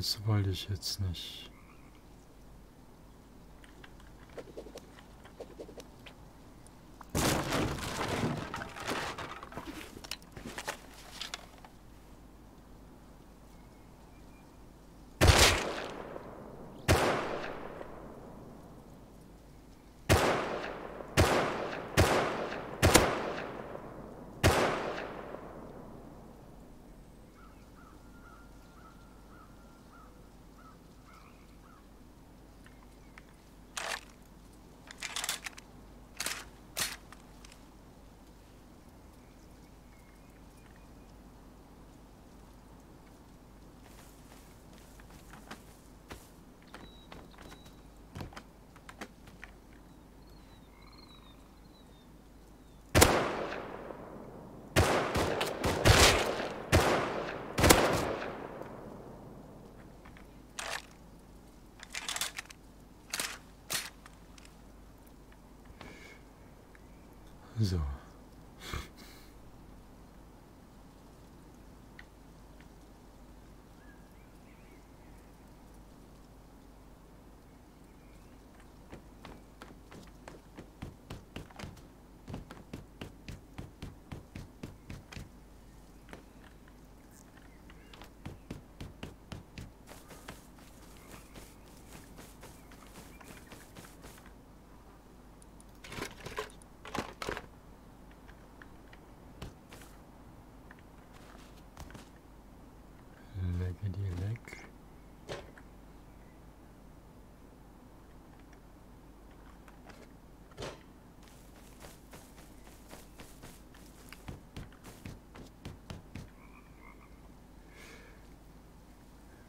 das wollte ich jetzt nicht. So.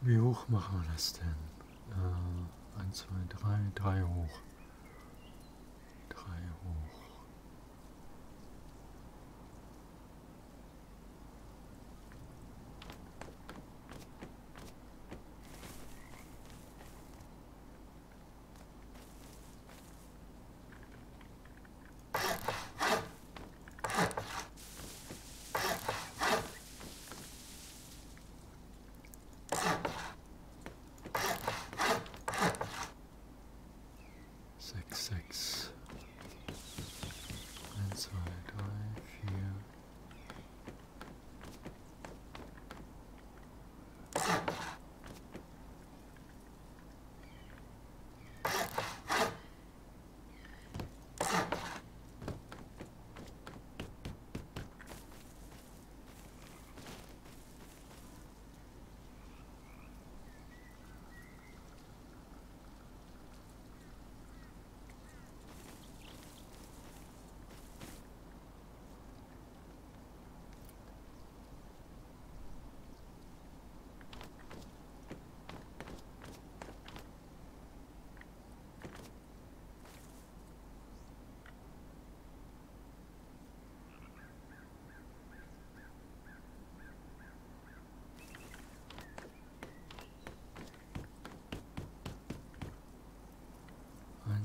Wie hoch machen wir das denn? Äh, 1, 2, 3, 3 hoch. 3 hoch. Sechs, sechs. Eins, zwei, drei, vier.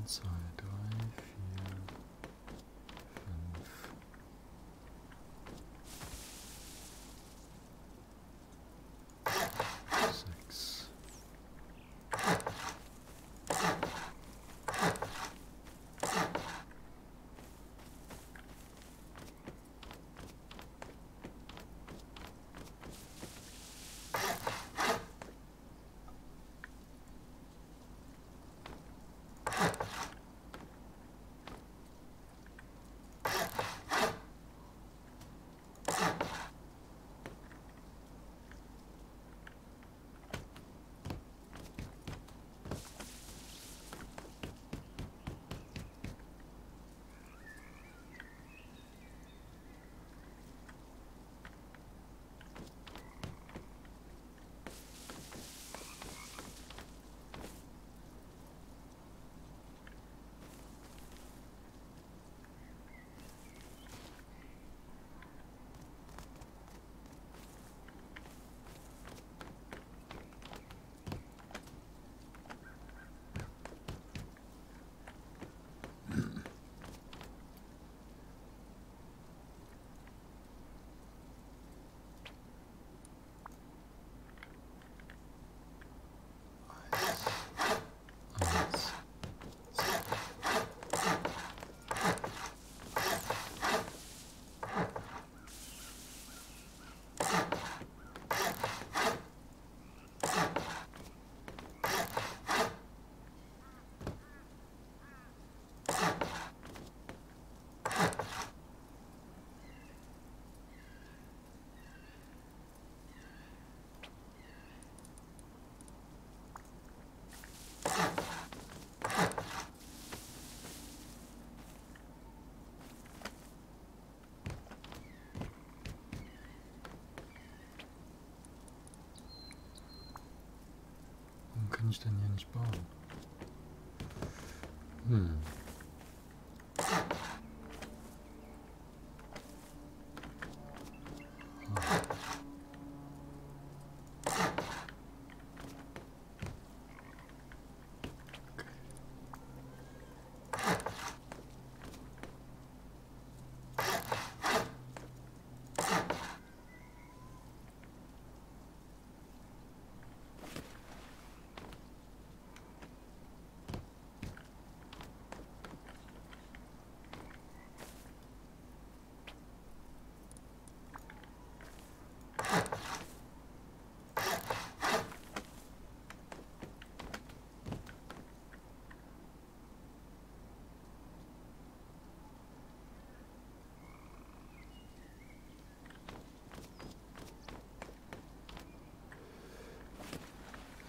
Eins, kann ich denn hier nicht bauen? Hm.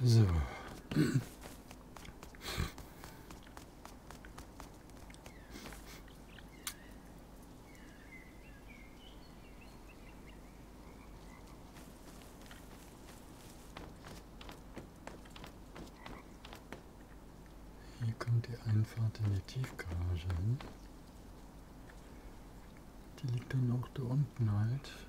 So. Hier kommt die Einfahrt in die Tiefgarage hin. Die liegt dann auch da unten halt.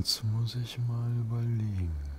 Jetzt muss ich mal überlegen.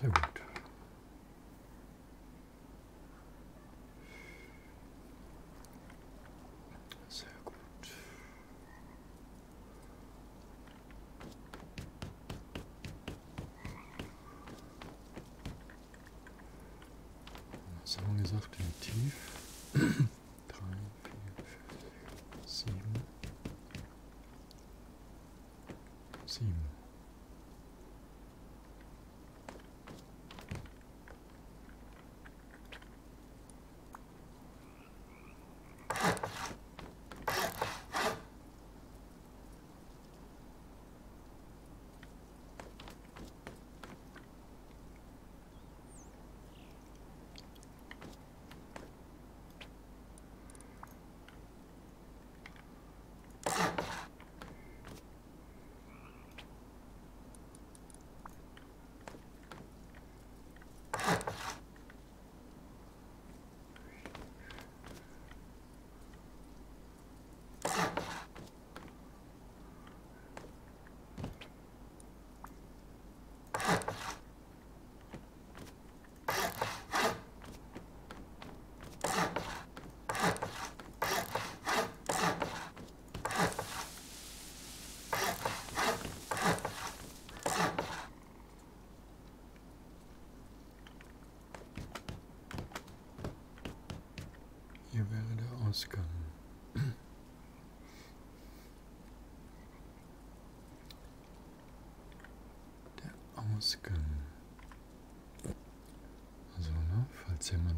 Sehr gut. Sehr. Was haben wir gesagt? In tief. 3, 4, 5, 6, 7. 7. ですかね der Ausgang. Also, ne, falls jemand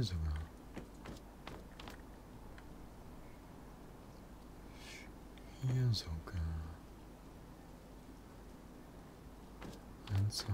Oh, hier sogar. Hier sogar. Eins,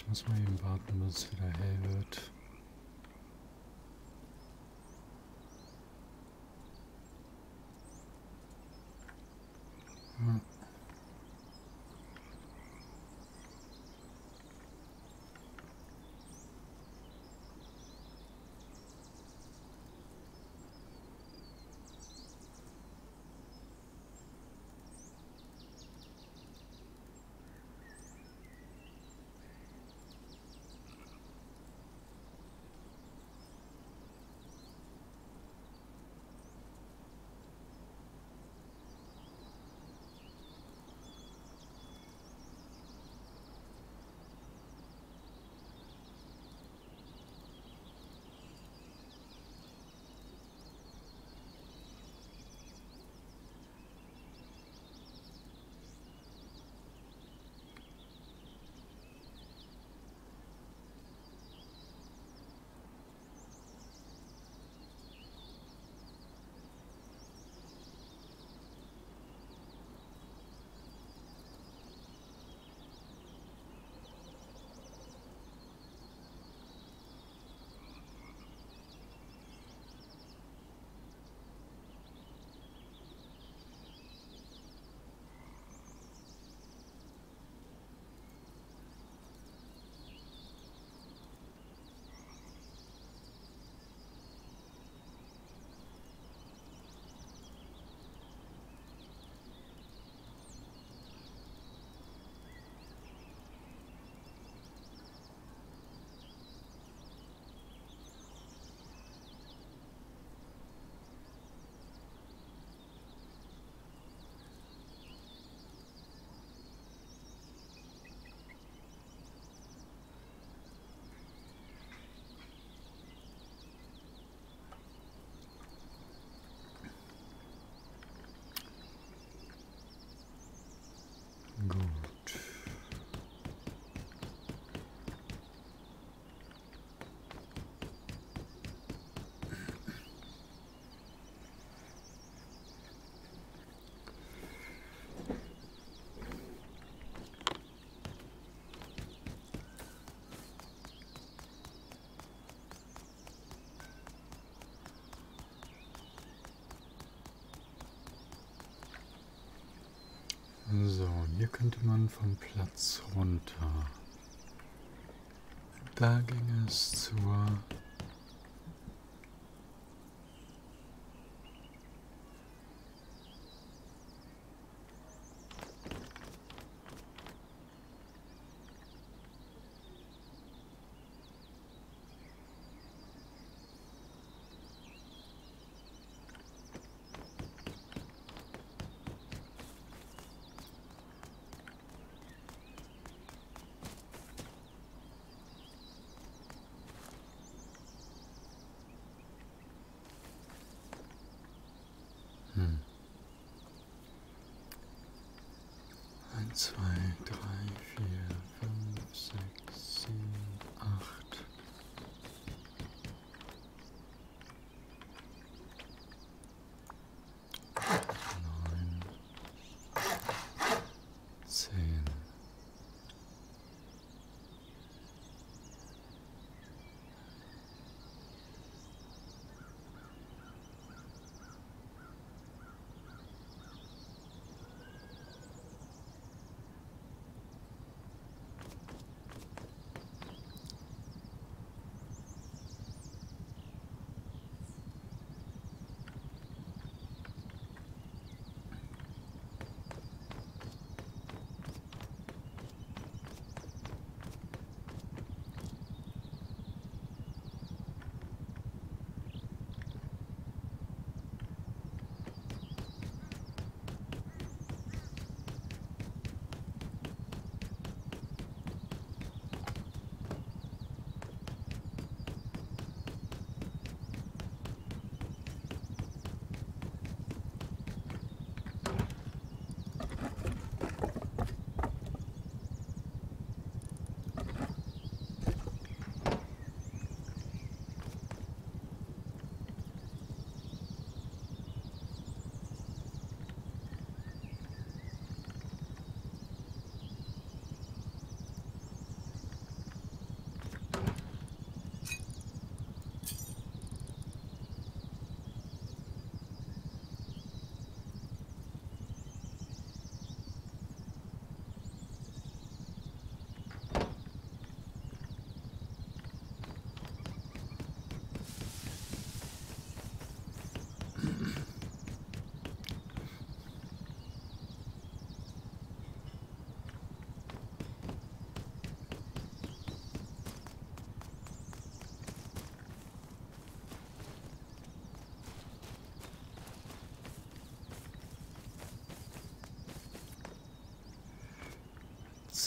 Ich muss mal eben warten, bis es wieder hell wird. So, hier könnte man vom Platz runter. Da ging es zur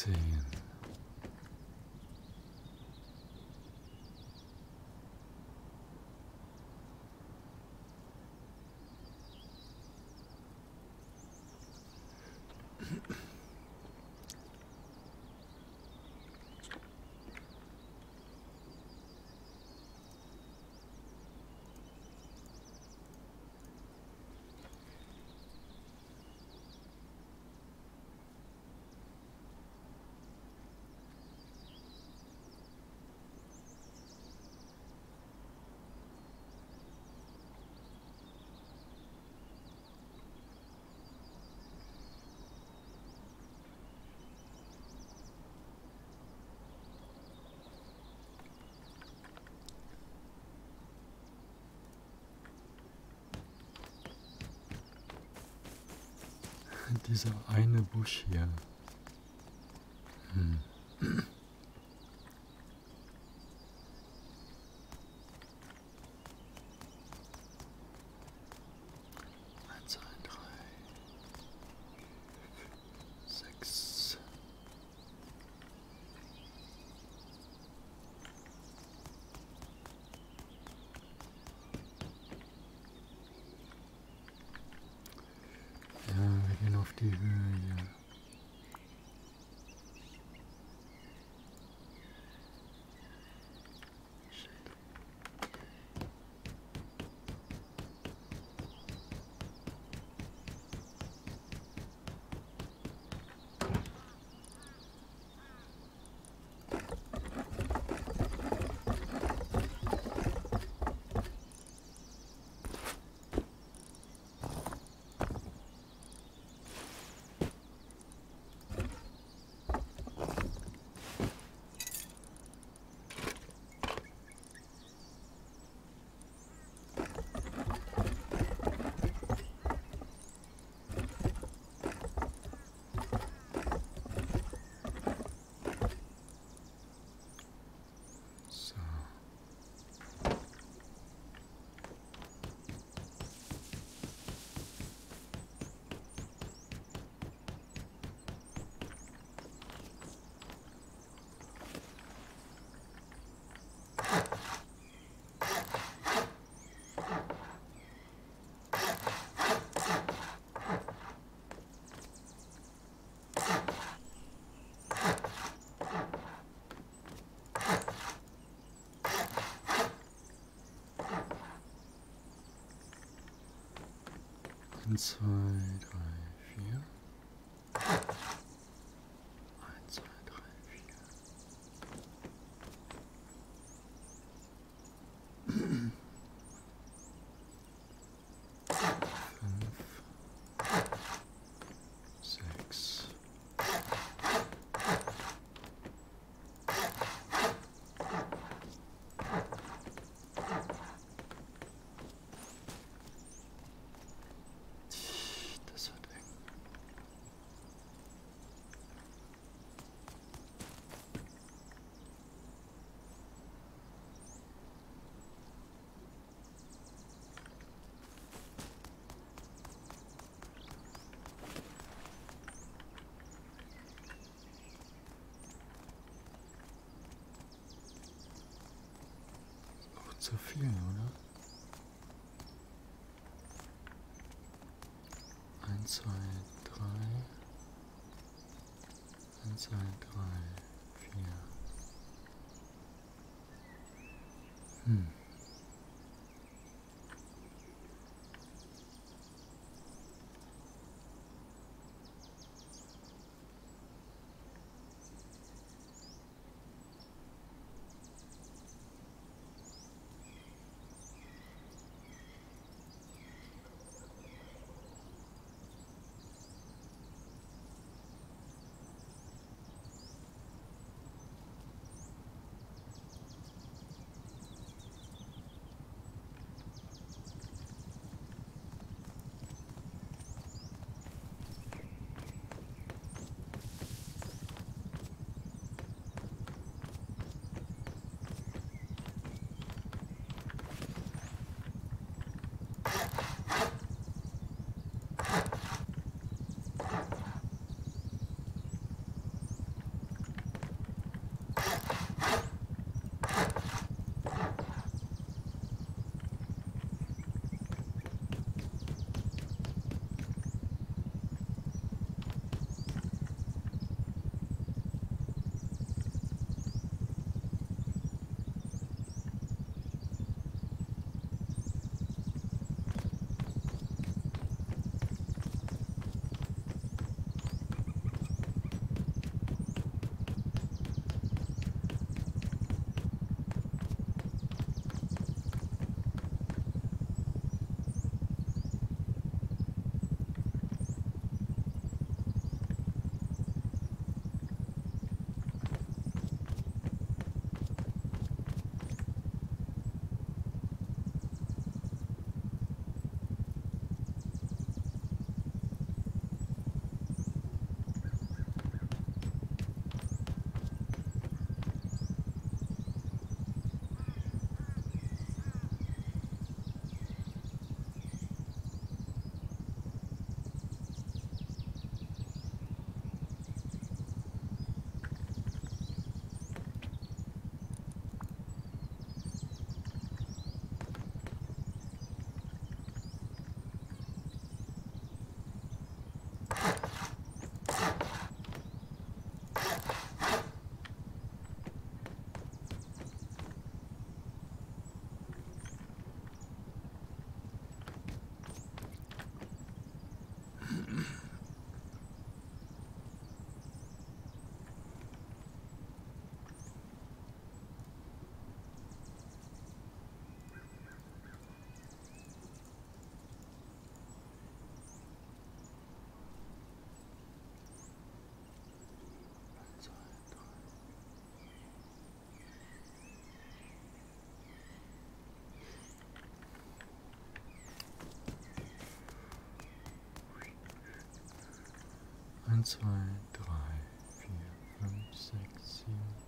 Zehn. Dieser eine Busch hier. Hm. Eins, zwei, drei, sechs. Ja, wir gehen auf die Höhe hier. Eins, zwei, drei, vier. Eins, zwei, drei, vier. Fünf, sechs. Das wird eng. Auch zu viel, oder? Eins, zwei, drei. Eins, zwei, 1, 2, 3, 4, 5, 6, 7,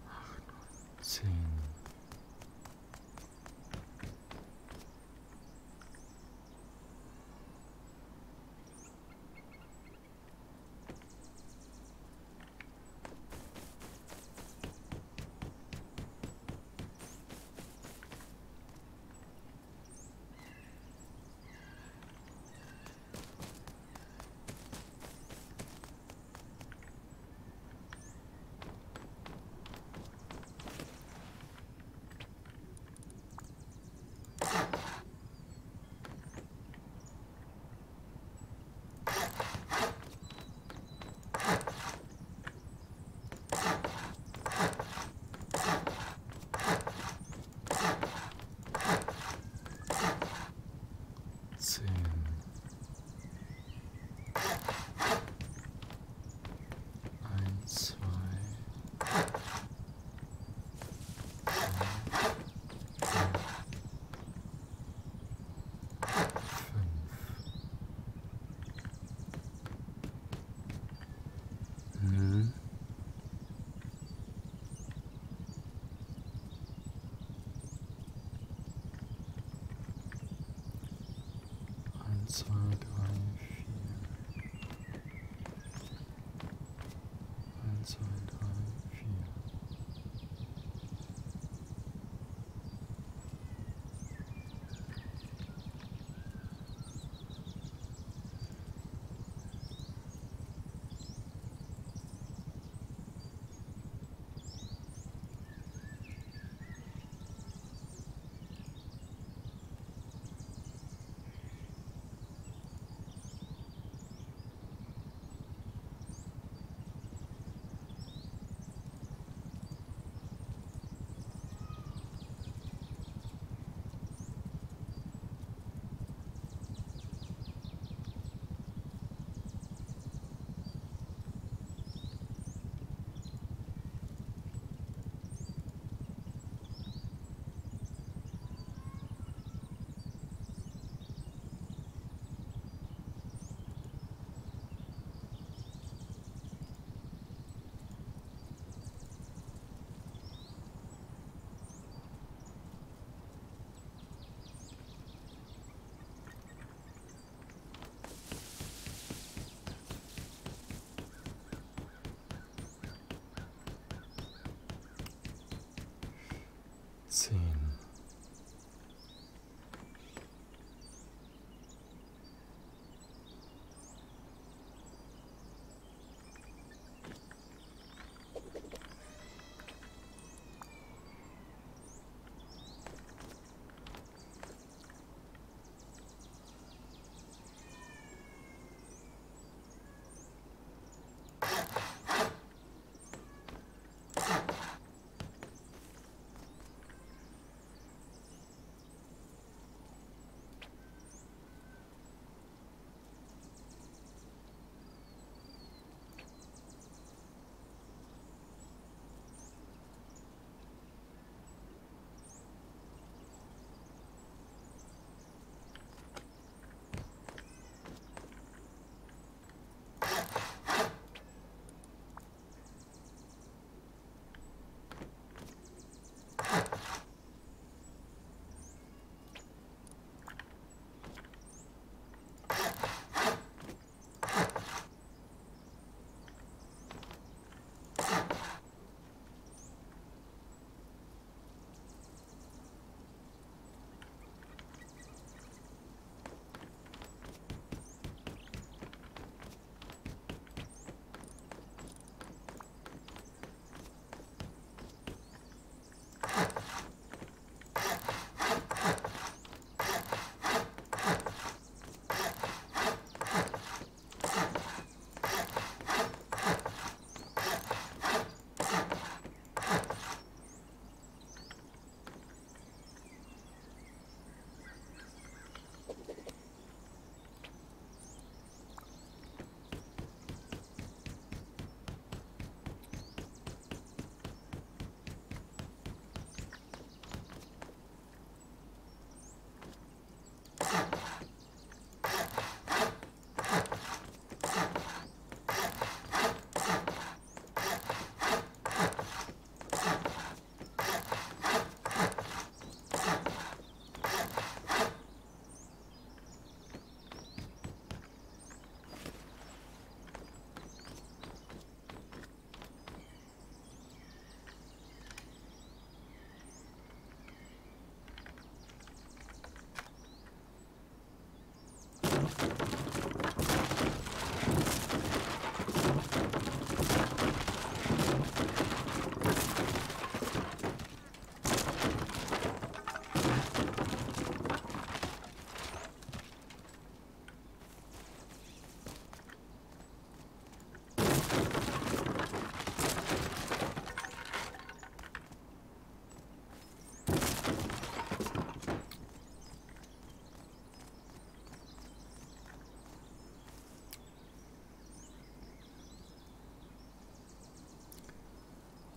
zwei,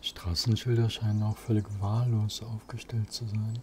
Straßenschilder scheinen auch völlig wahllos aufgestellt zu sein.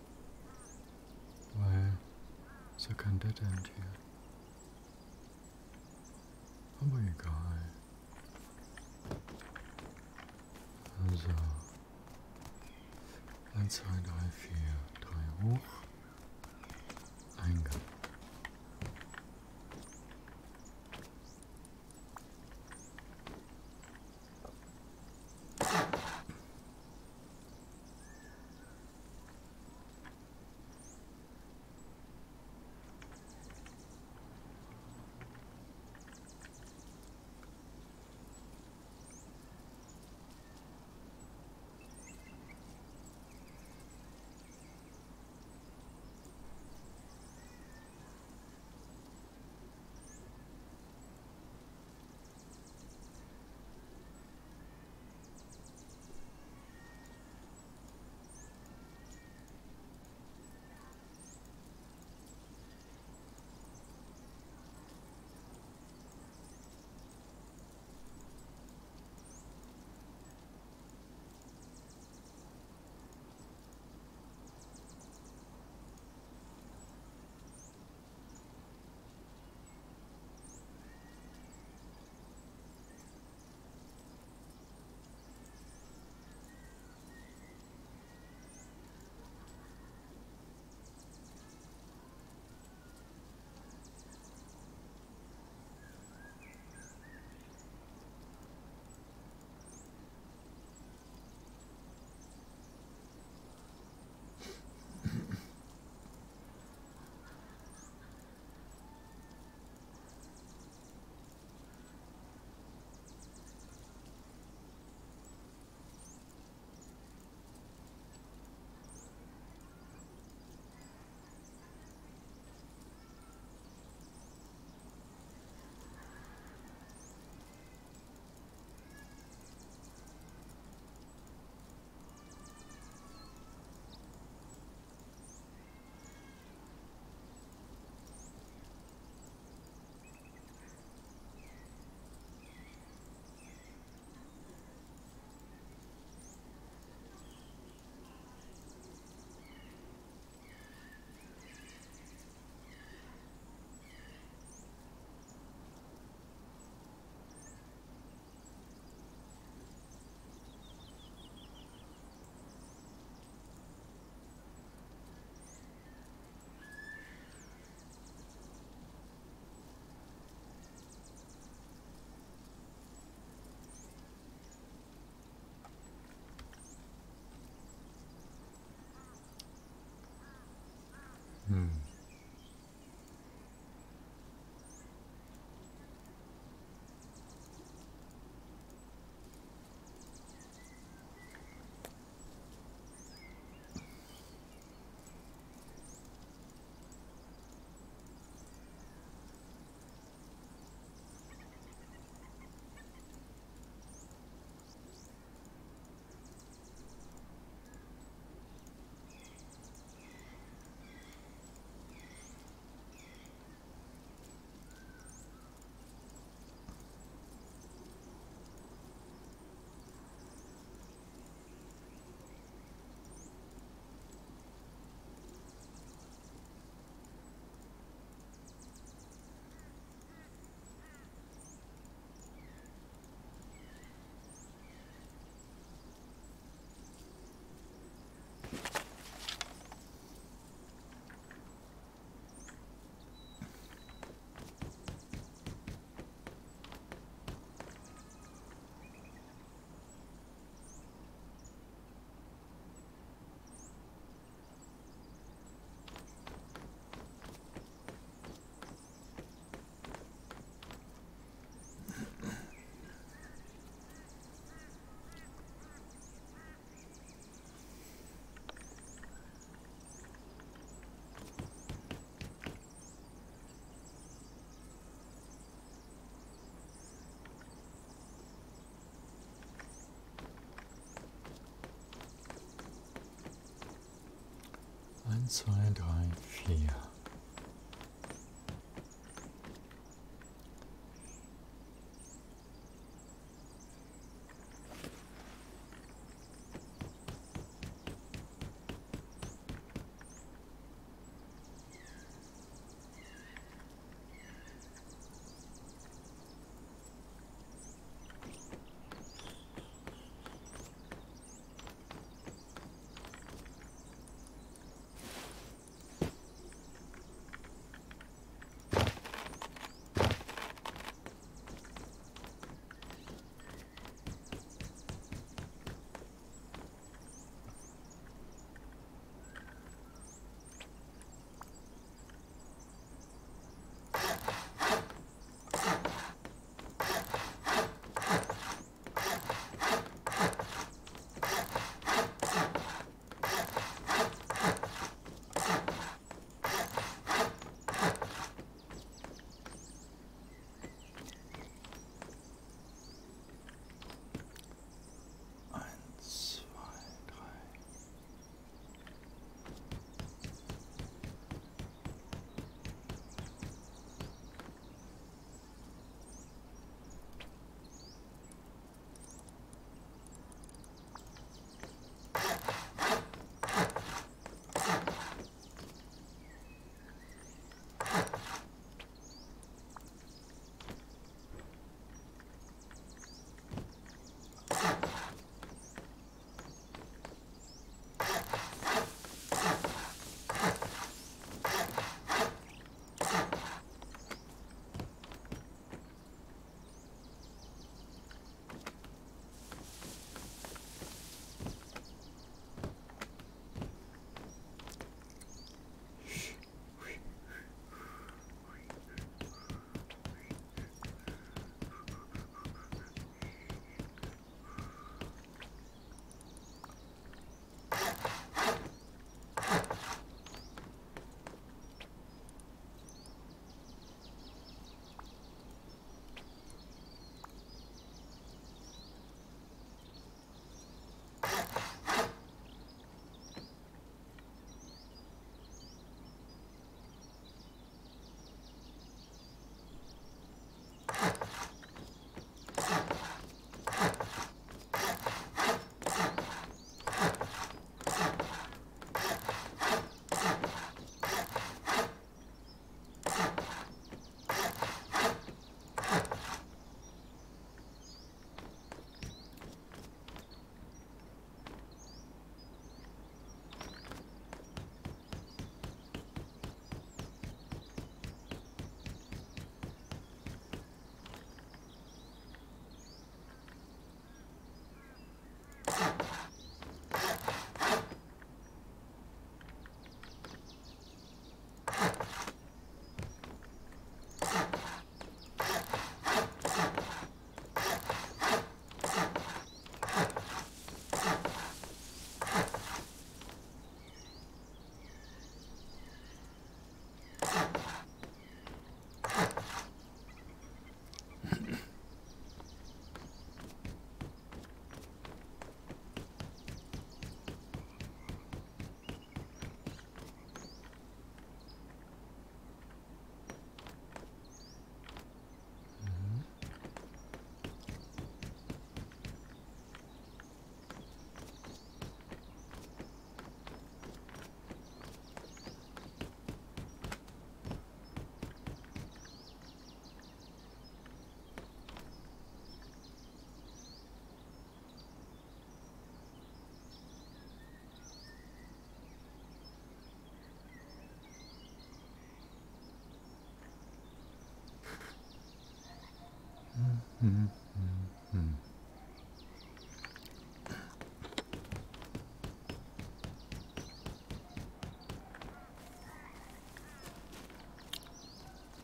1, 2, 3, 4.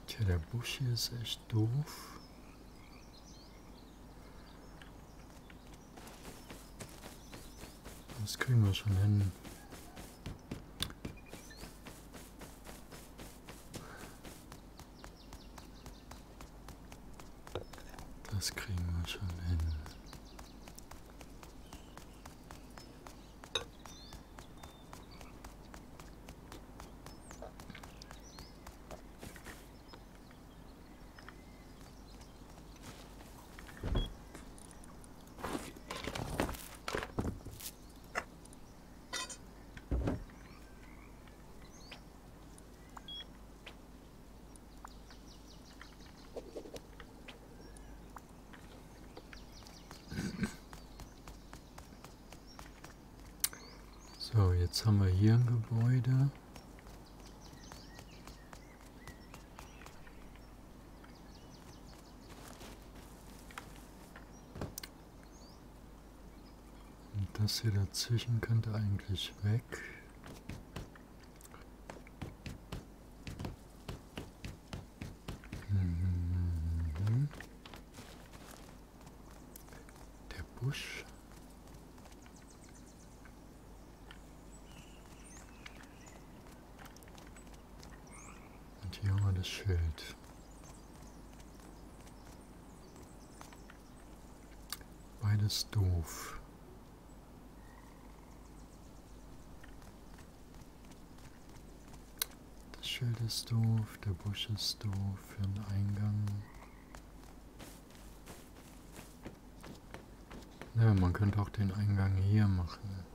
Tja, der Busch hier ist echt doof. Das kriegen wir schon hin. Das kriegen wir schon hin. So, jetzt haben wir hier ein Gebäude. Und das hier dazwischen könnte eigentlich weg. Mhm. Der Busch. Das Schild. Beides doof. Das Schild ist doof, der Busch ist doof für den Eingang. Ja, man könnte auch den Eingang hier machen.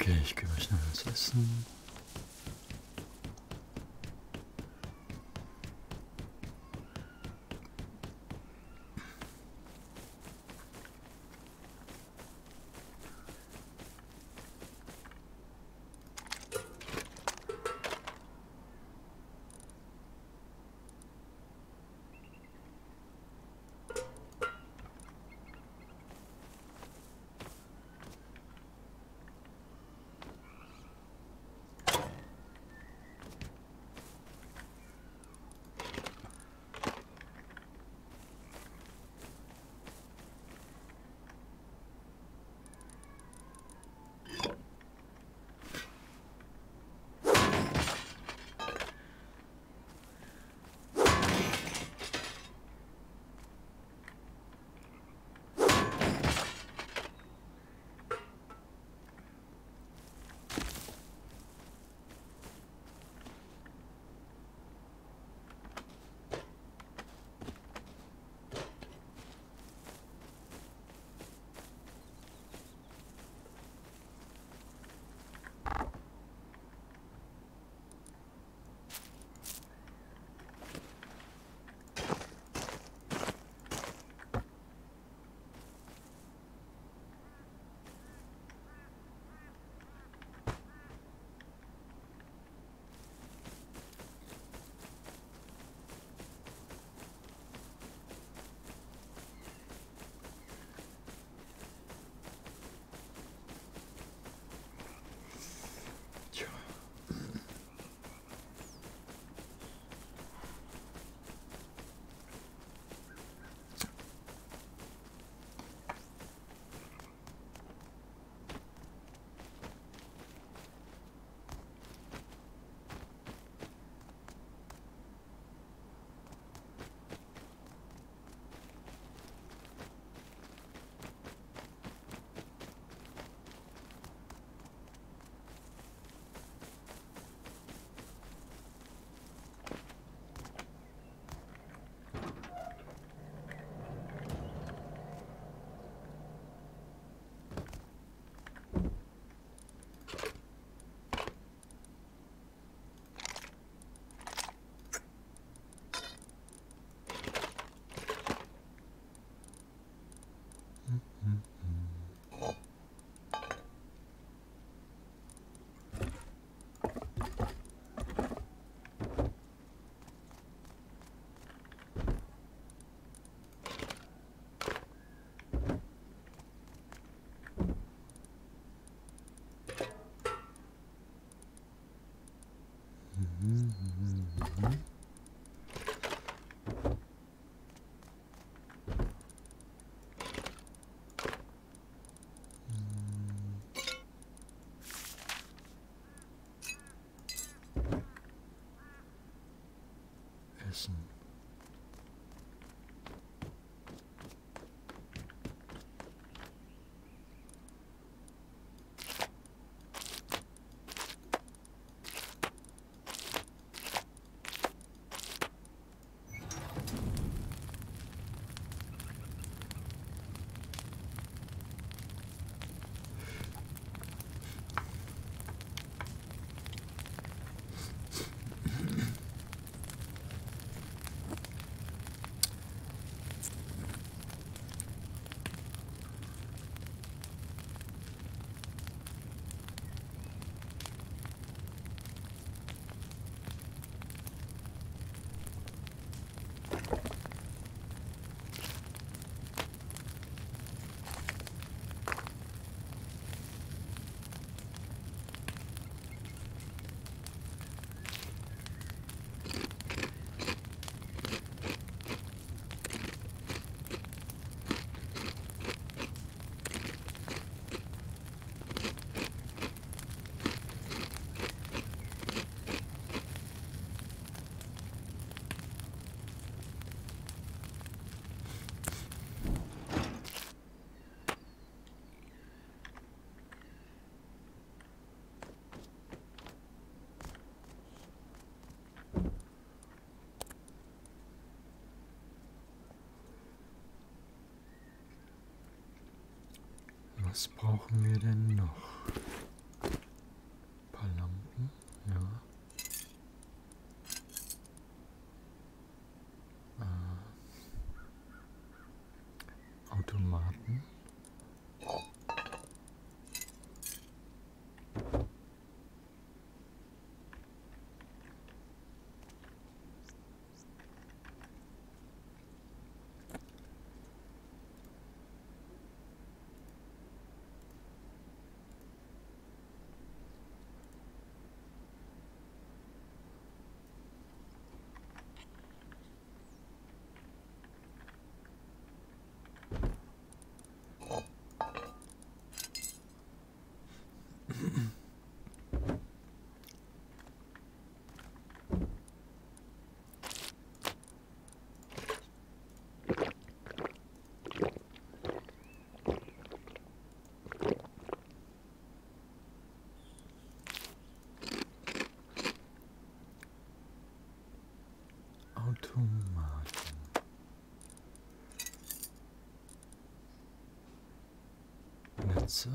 Okay, ich gebe euch noch was essen. Mhm, Listen. Was brauchen wir denn noch? Ein paar Lampen, ja. Äh, Automaten. Automaten. Netze.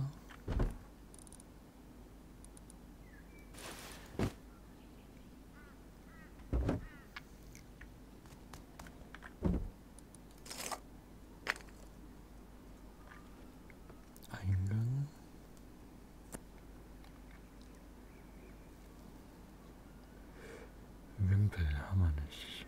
Eingang. Wimpel haben wir nicht.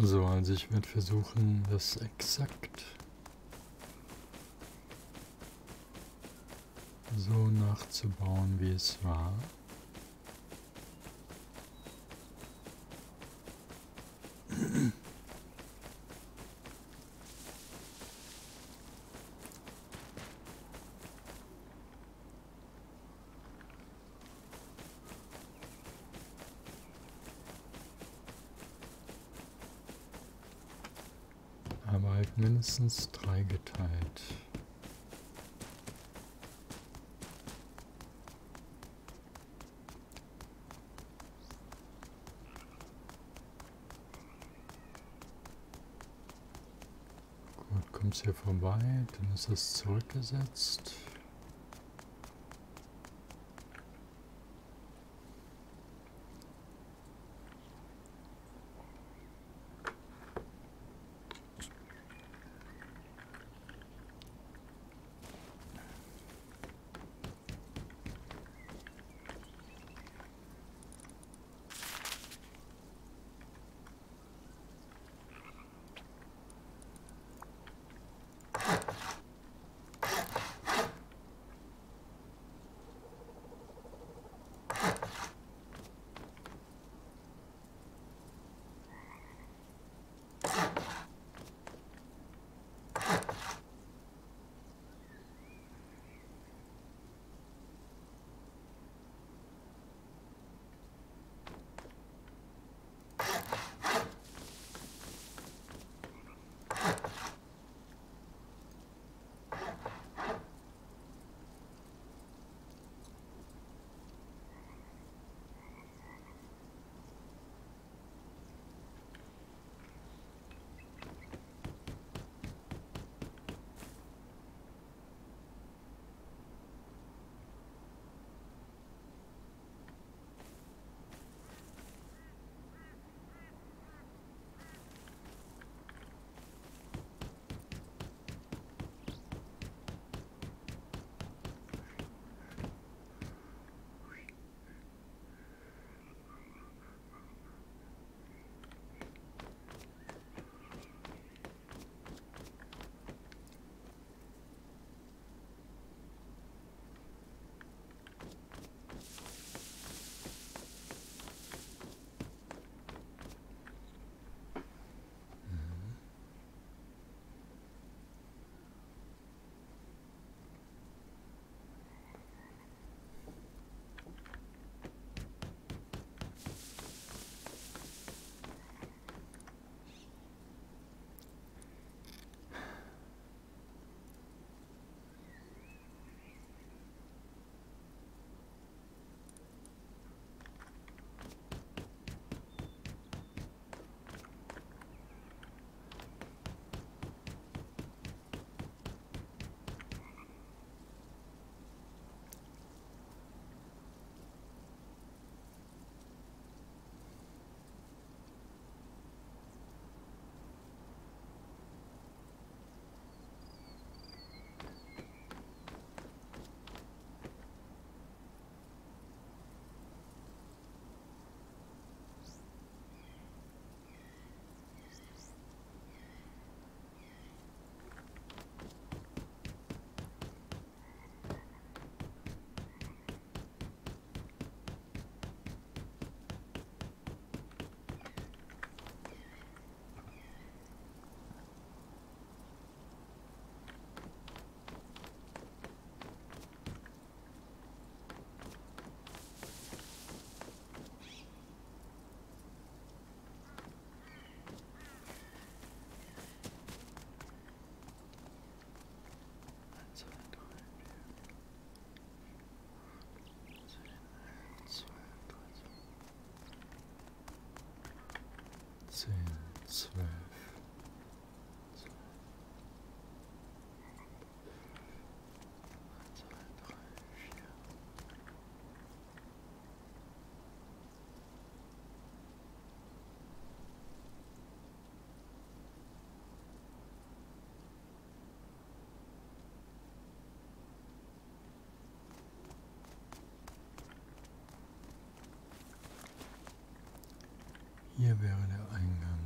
So, also ich werde versuchen, das exakt so nachzubauen, wie es war. Wird mindestens drei geteilt. Gut, kommt es hier vorbei, dann ist es zurückgesetzt. Zehn, zwölf. Hier wäre der Eingang.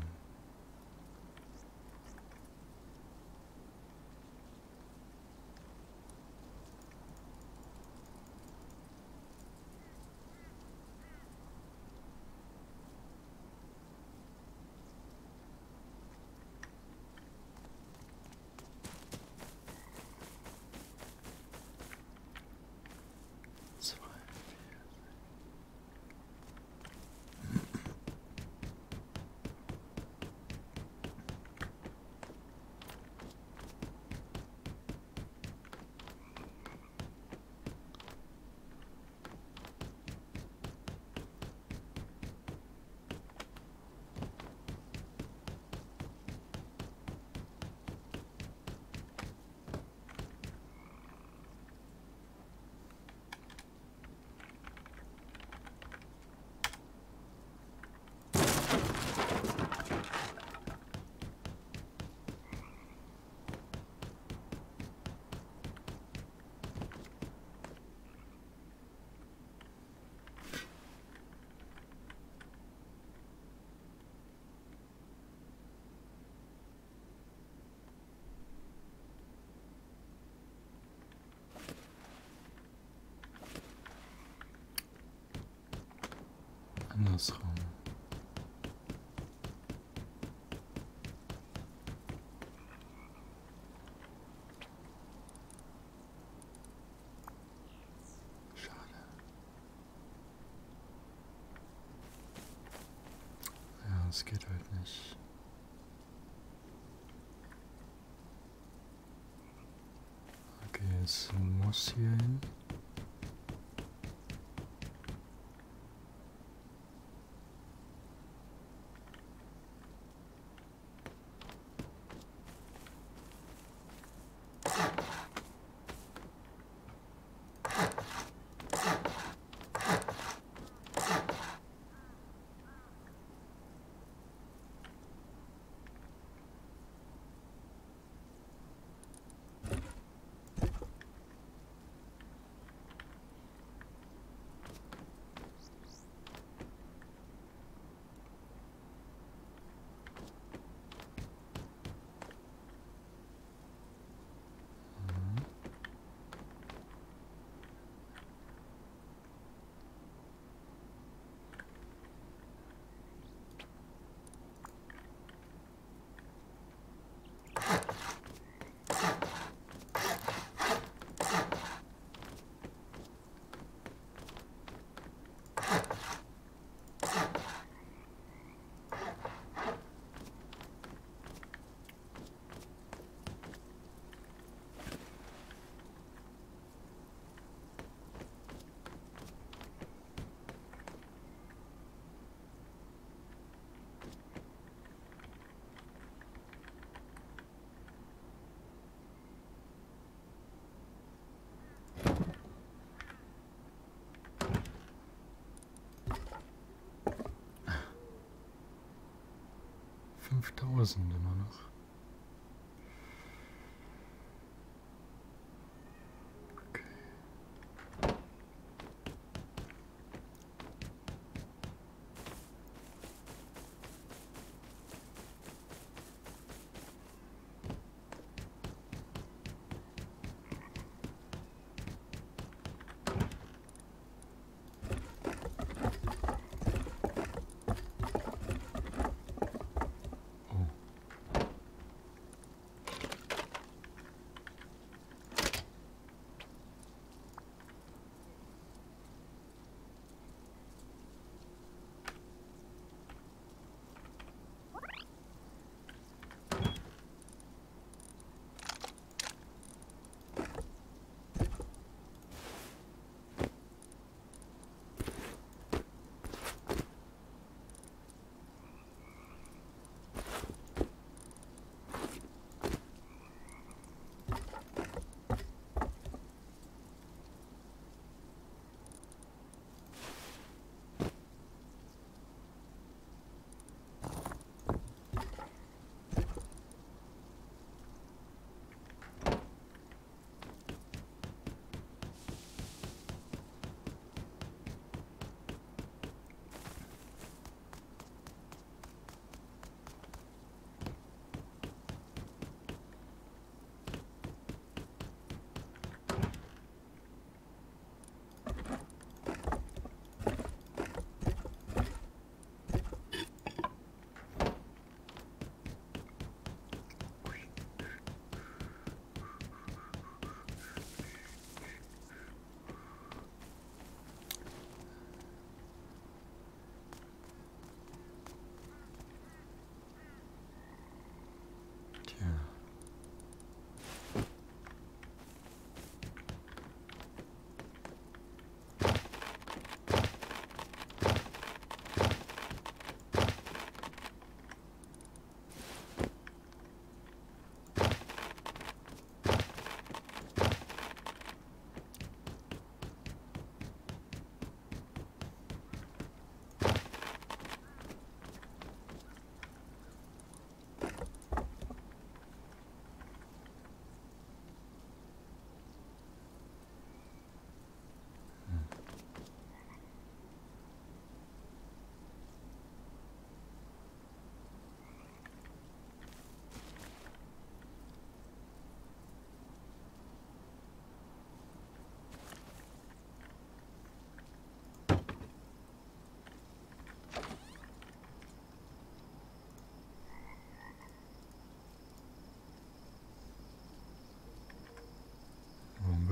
Andersrum. Schade. Ja, es geht halt nicht. 5000 immer noch.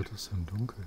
Ist so dunkel.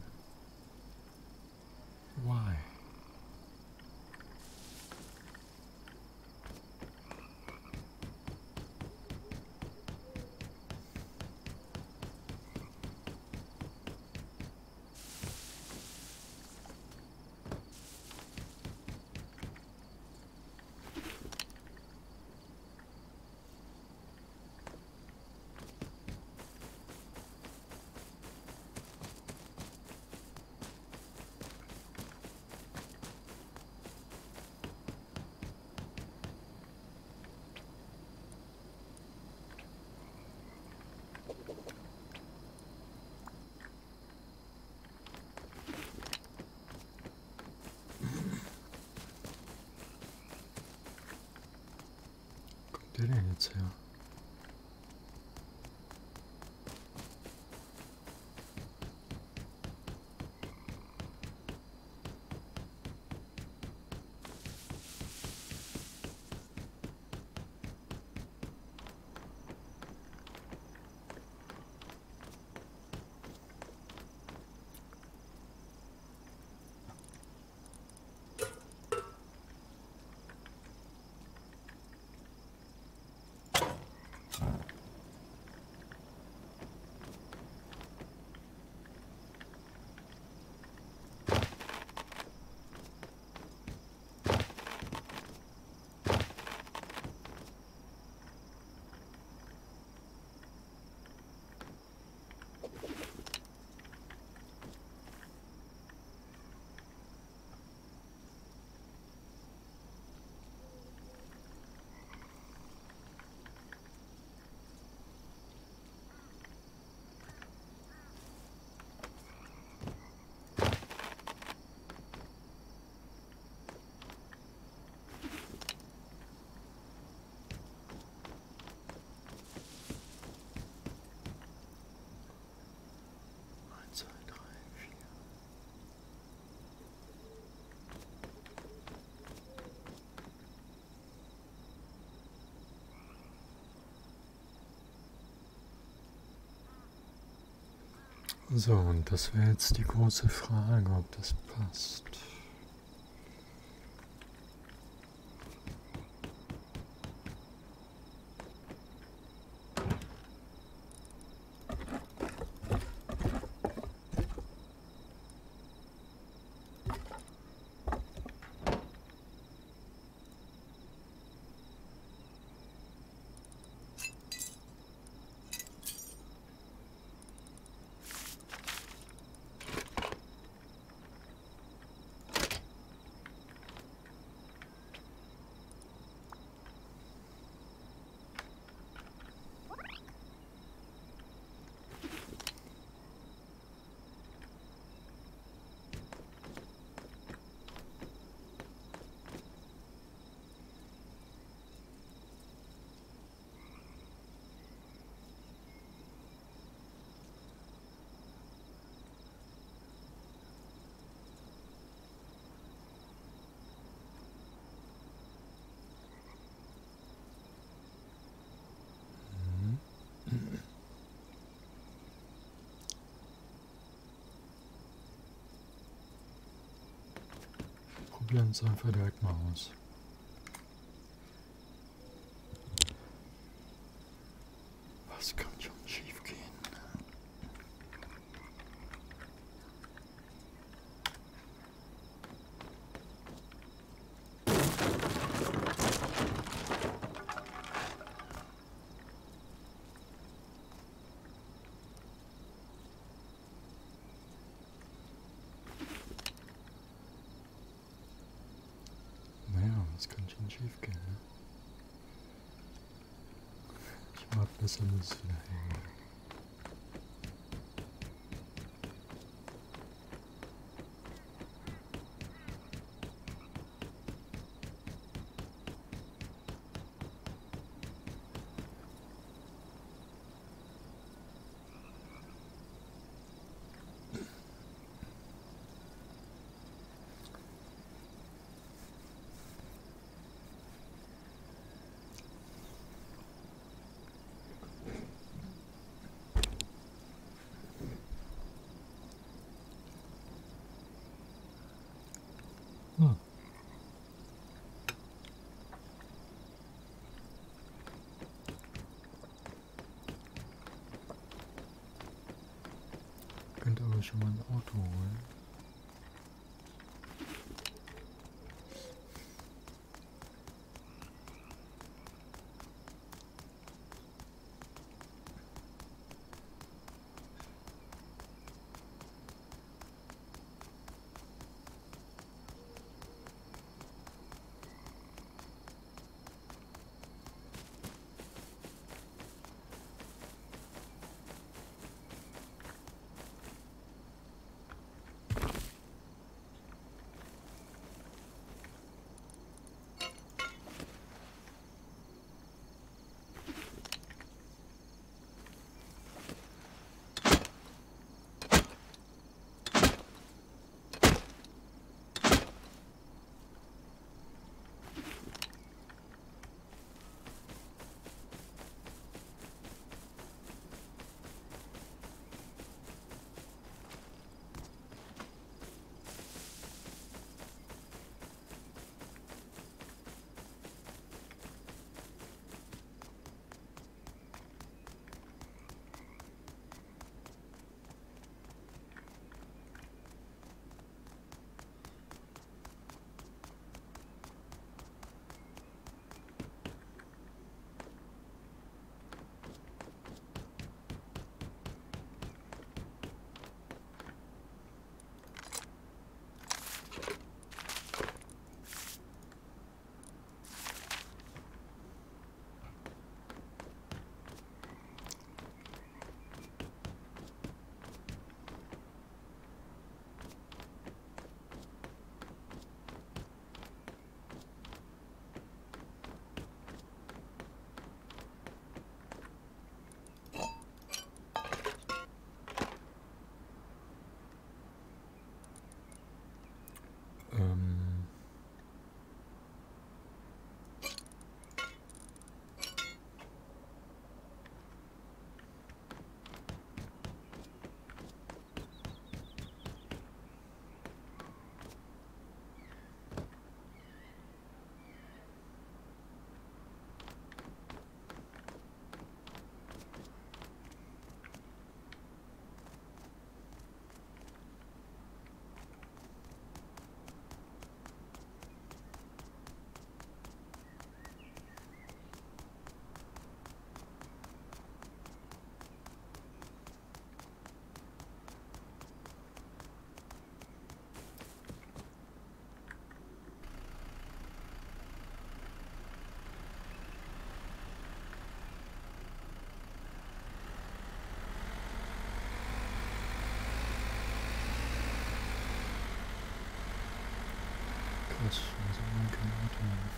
Kommt So, und das wäre jetzt die große Frage, ob das passt. Probieren es einfach direkt mal aus. Was kann schon schief gehen? Naja, was kann schon schief gehen? Ne? Ich warte, Könnt aber schon mal ein Mm-hmm.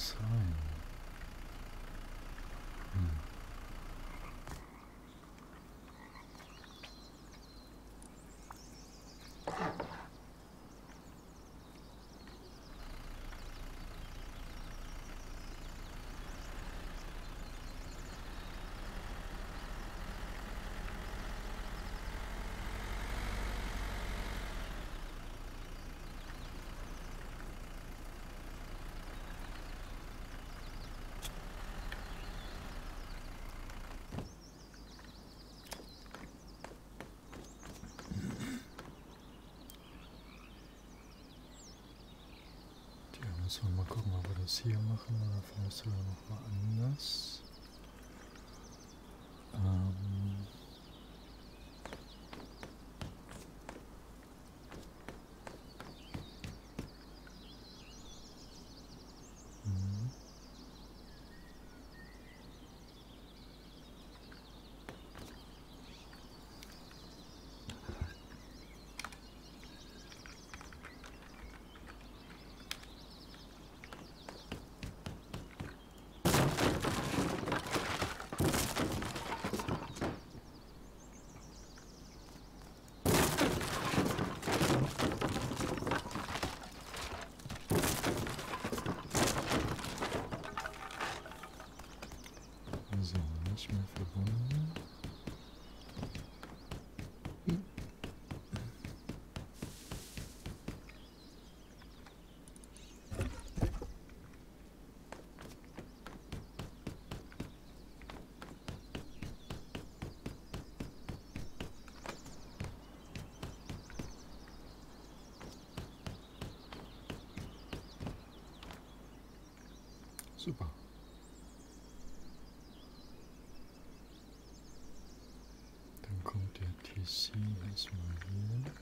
Ging müssen wir mal gucken, ob wir das hier machen oder vielleicht sogar noch woanders. Super. Dann kommt der TC erstmal hier.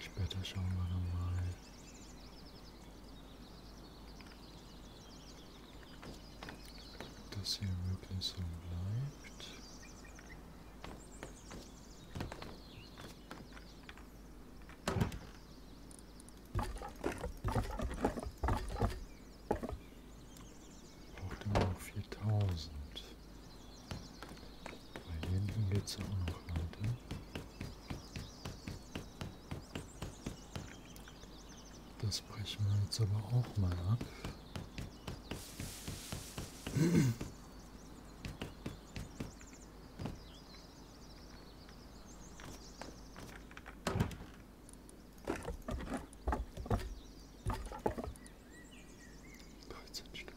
Später schauen wir dann mal. Das hier wirklich so bleibt. Braucht immer noch 4000. Bei hinten geht es auch noch weiter. Das brechen wir jetzt aber auch mal ab. Dreizehn Stück.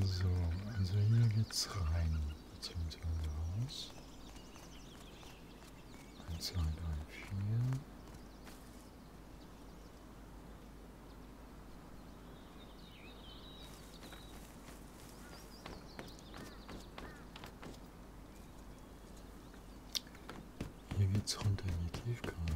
Also, also hier geht's rein, beziehungsweise raus. 1, 2, 3, 4. Hier geht's runter in die Tiefgarage.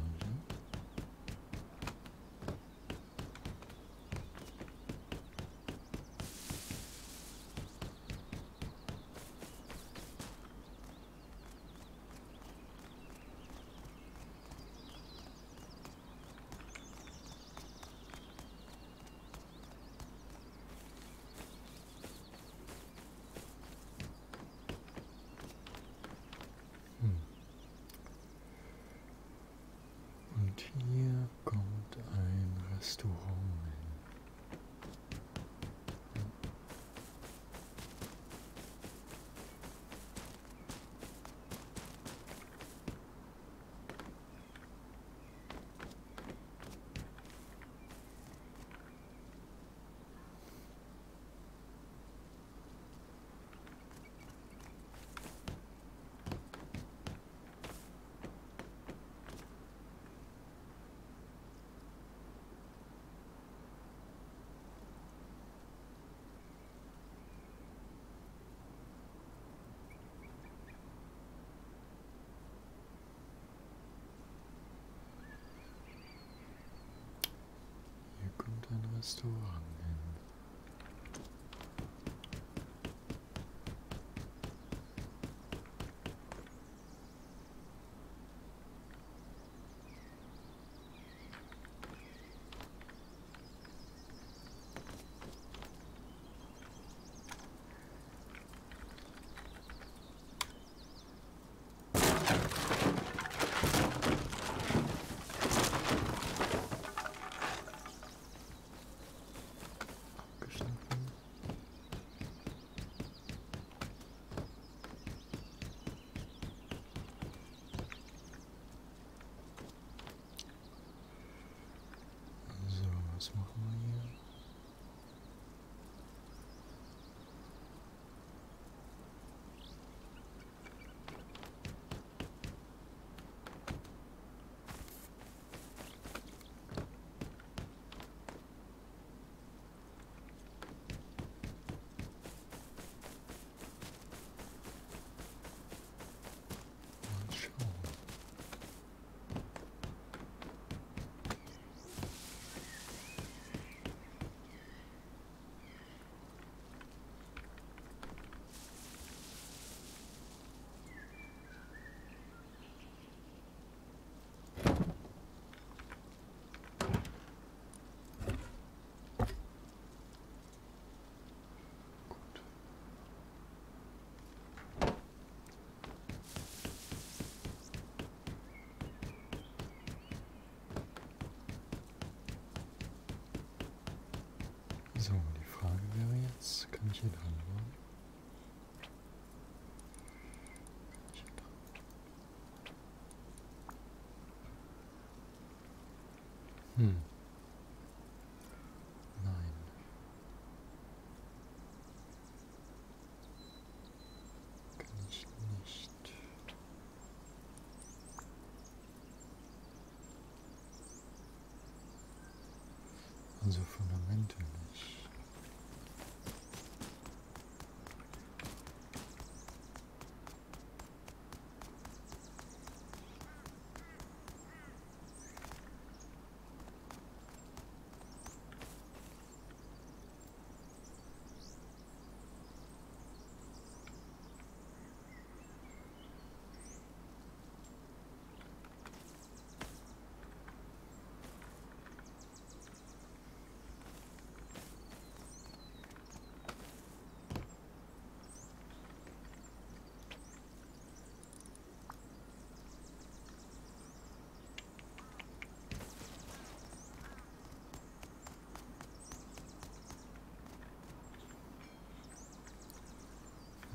Hm. Und hier kommt ein Restaurant hin. Hier kommt ein Hier dran. Hm. Nein. Kann ich nicht. Also Fundamente nicht.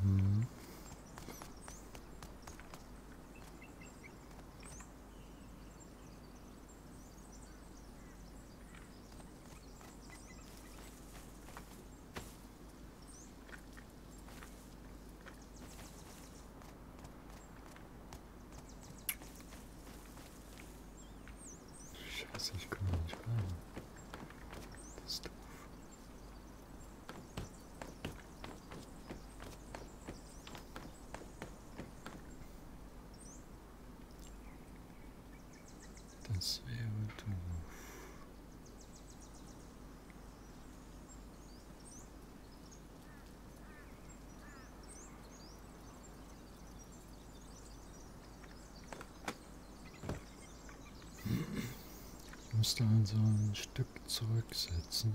Hm. Scheiße, ich da nicht rein. Das ist doof. Das wäre doof. Ich müsste also ein Stück zurücksetzen.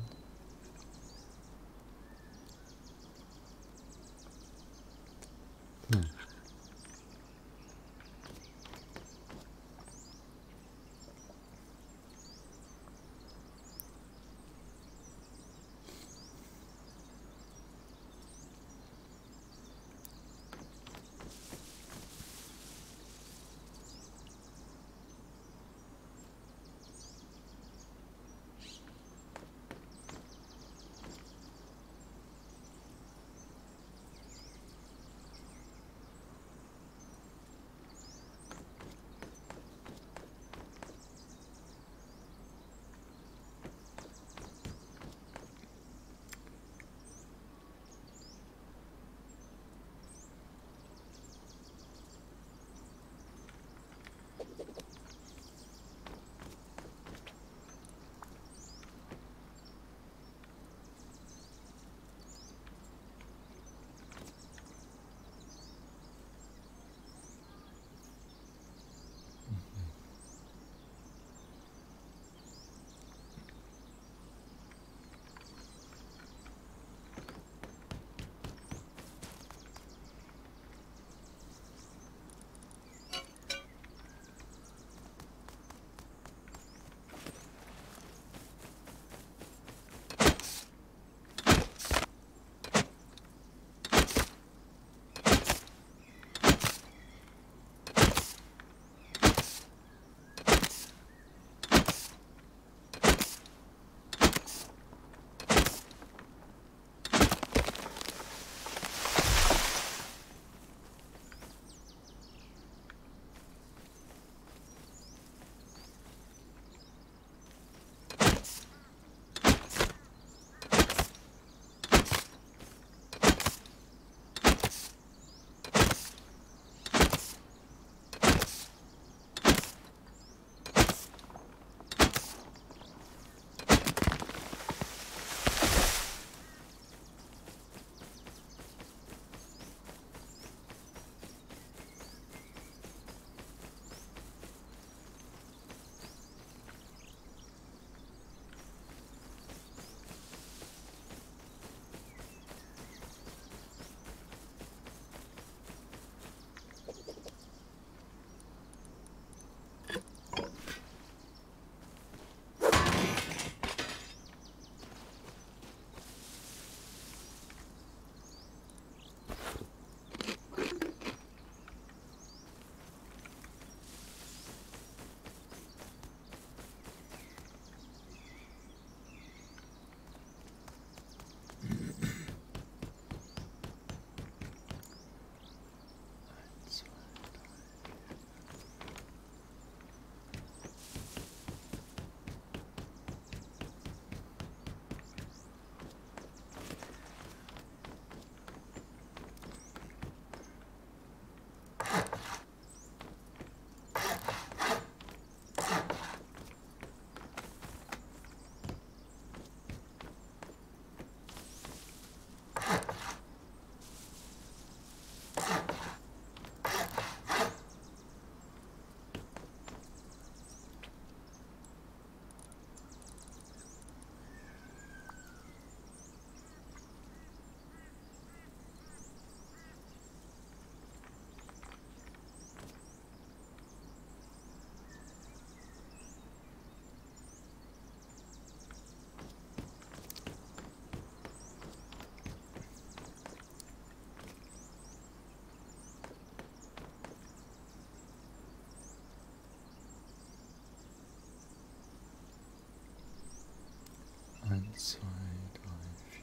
2, 3,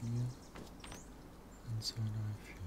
4. 1, 2, 3, 4.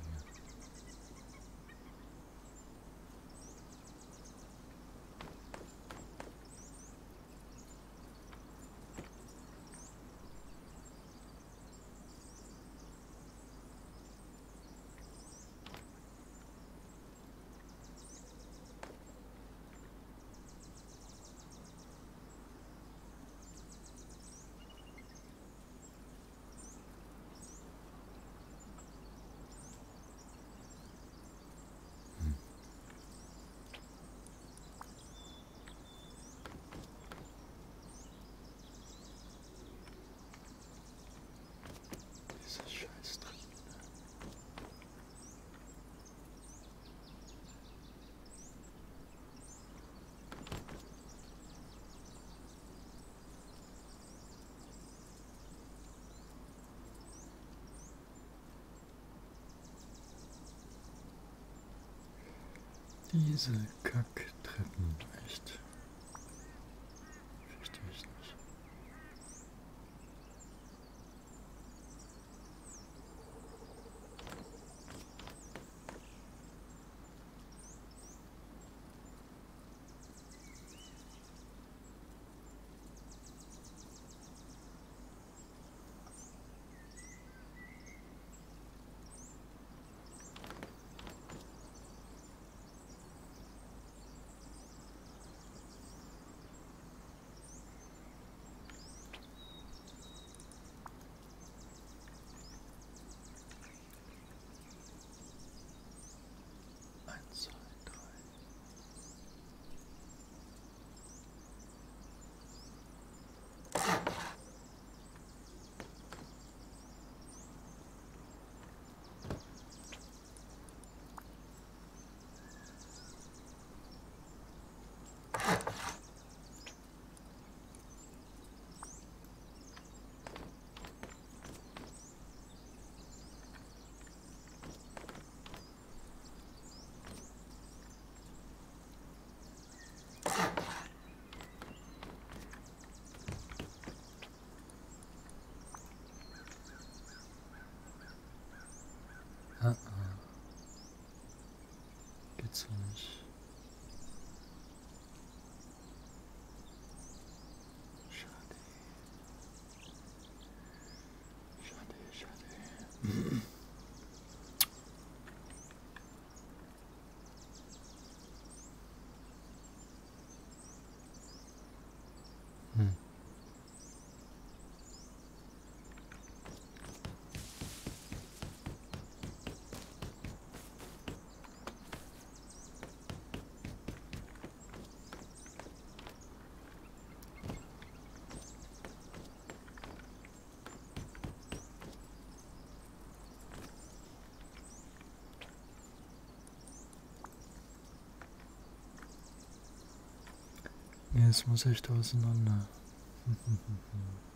Diese Scheißdreck. Diese Kacktreppen, echt. Uh-uh. Good swimmers. Es muss echt auseinander.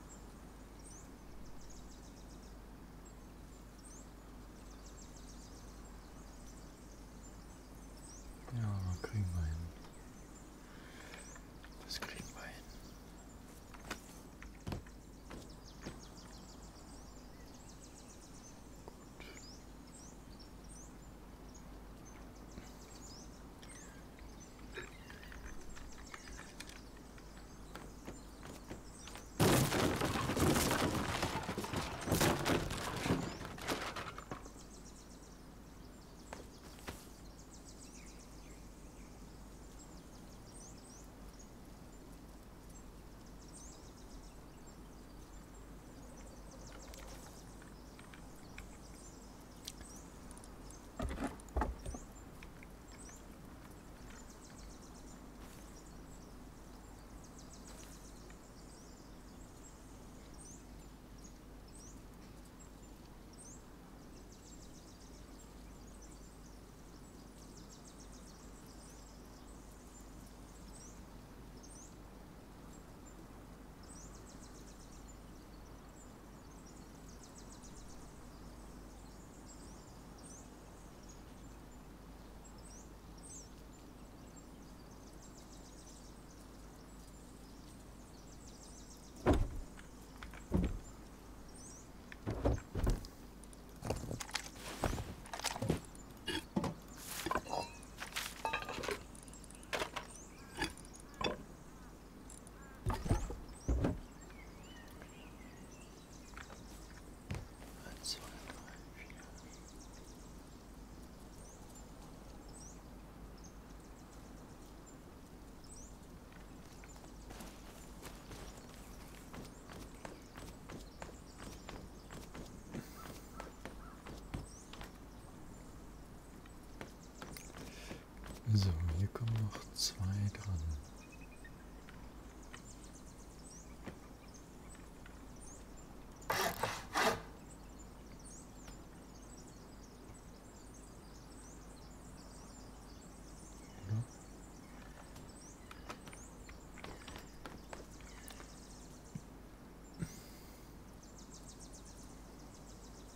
noch zwei dran.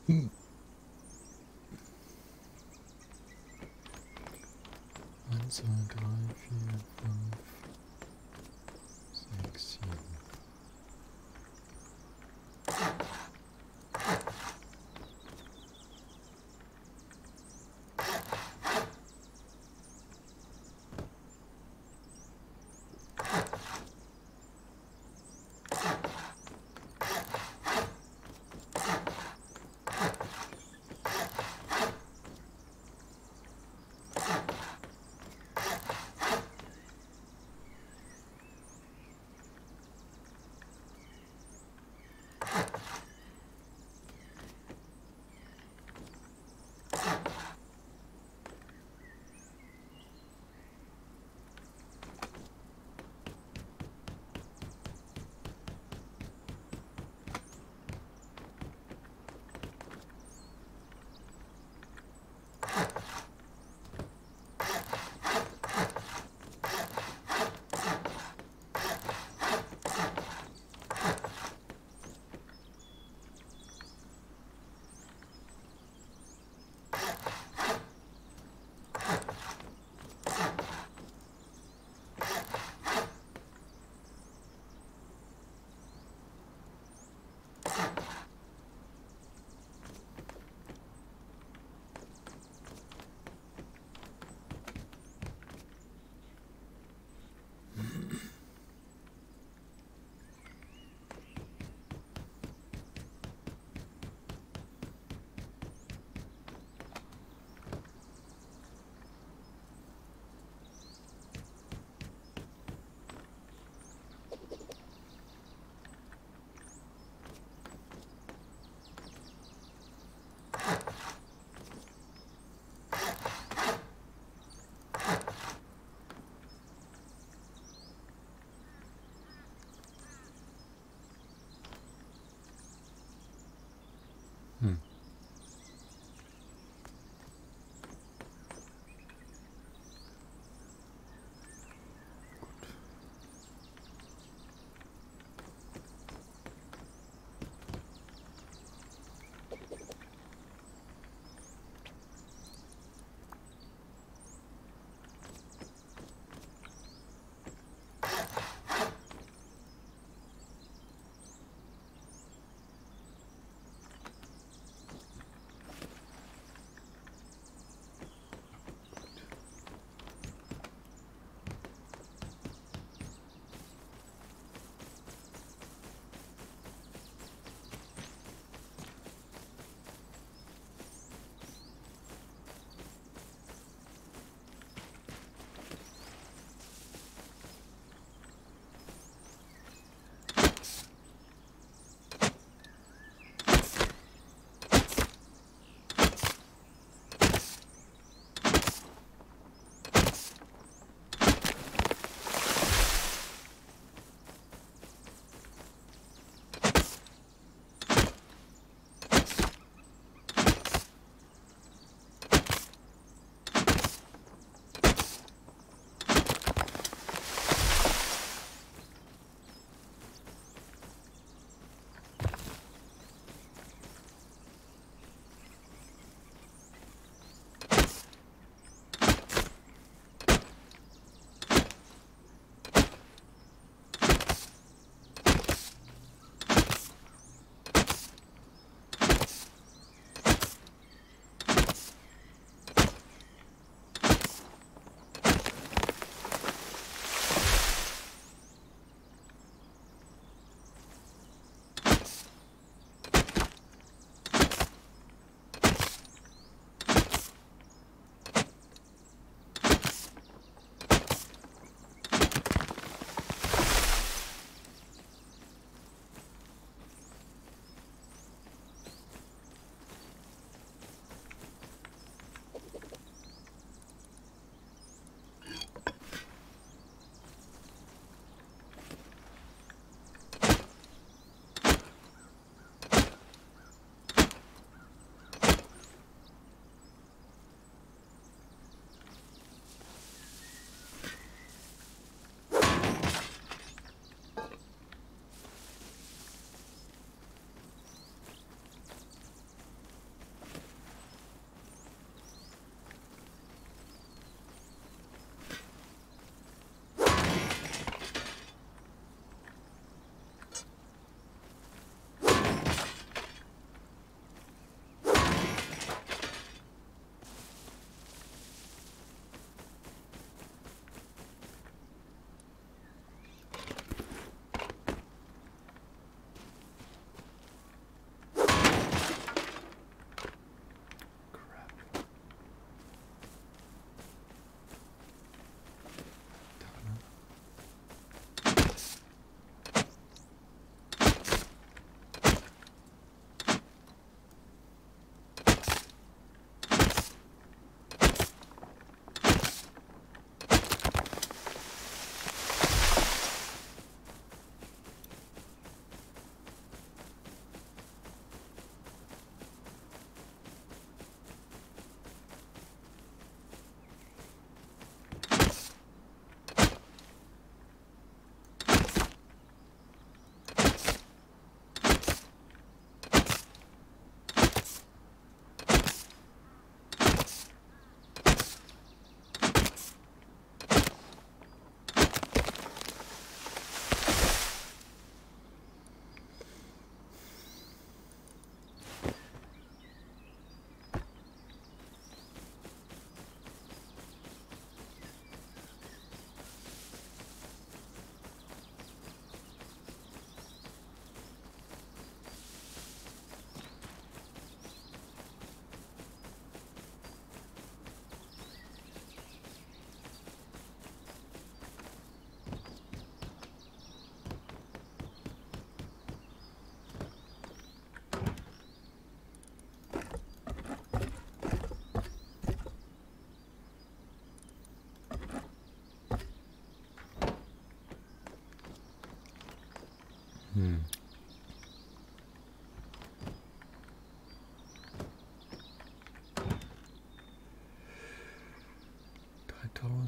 Hm. Eins, zwei, drei, vier, fünf, sechs,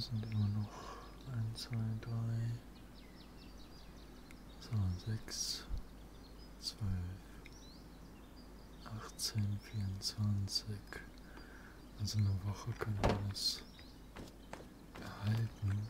Sind immer noch 1, 2, 3, so 6, 12, 18, 24. Also eine Woche können wir das erhalten.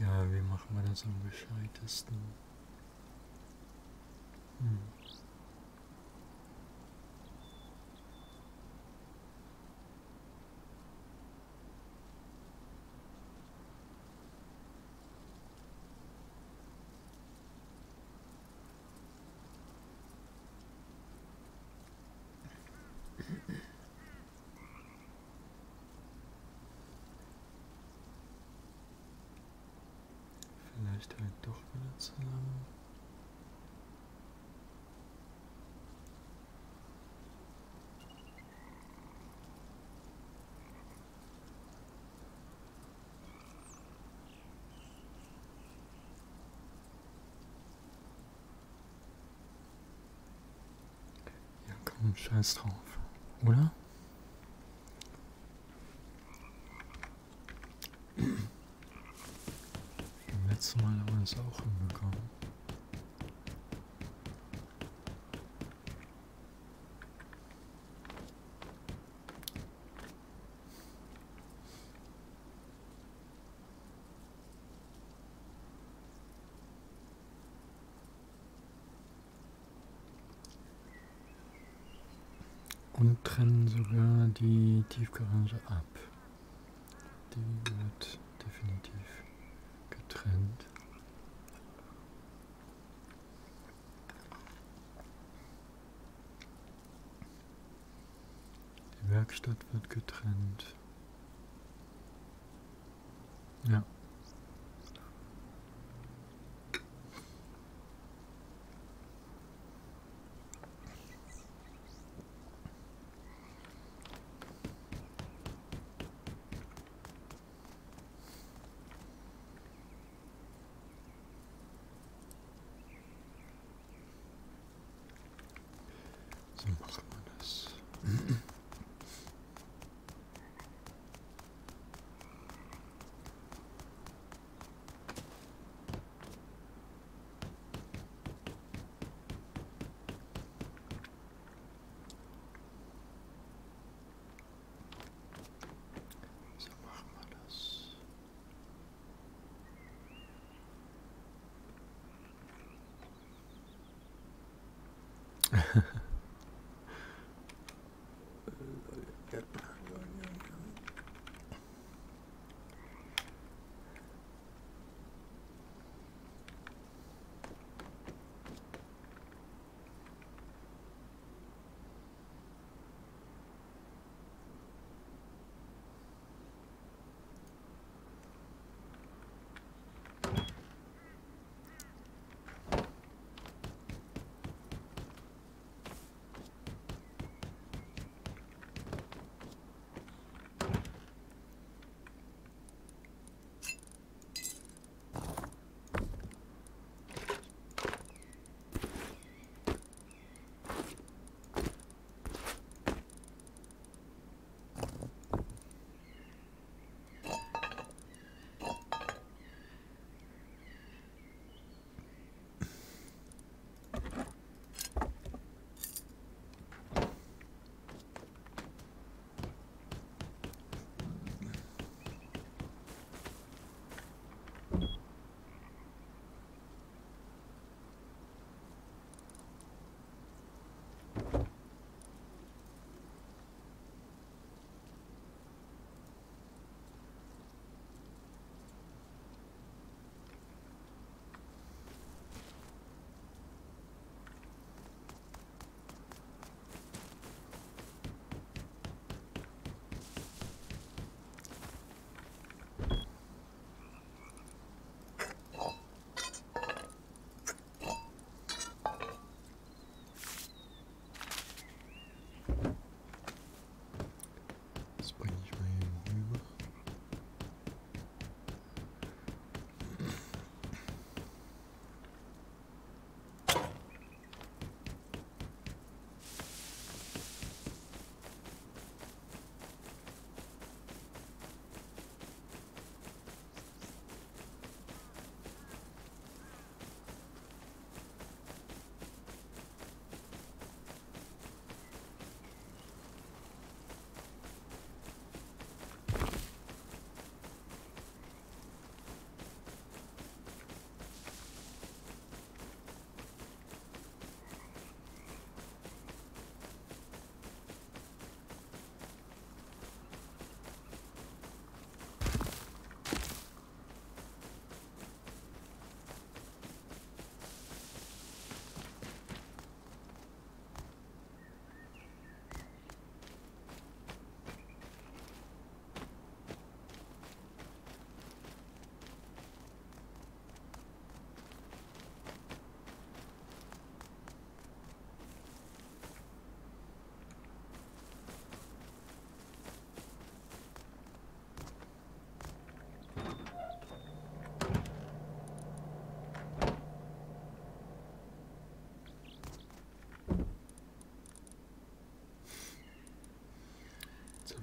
Ja, wie machen wir das am gescheitesten? Scheiß drauf, oder? Sogar die Tiefgarage ab. Die wird definitiv getrennt. Die Werkstatt wird getrennt. Ja.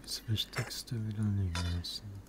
Das Wichtigste wieder liegen lassen.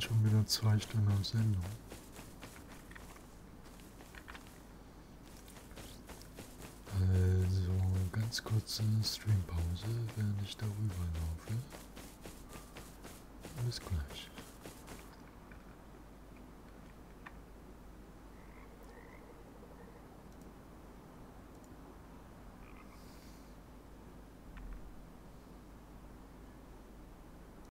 Und schon wieder zwei Stunden auf Sendung. Also ganz kurze Streampause, während ich darüber laufe. Bis gleich.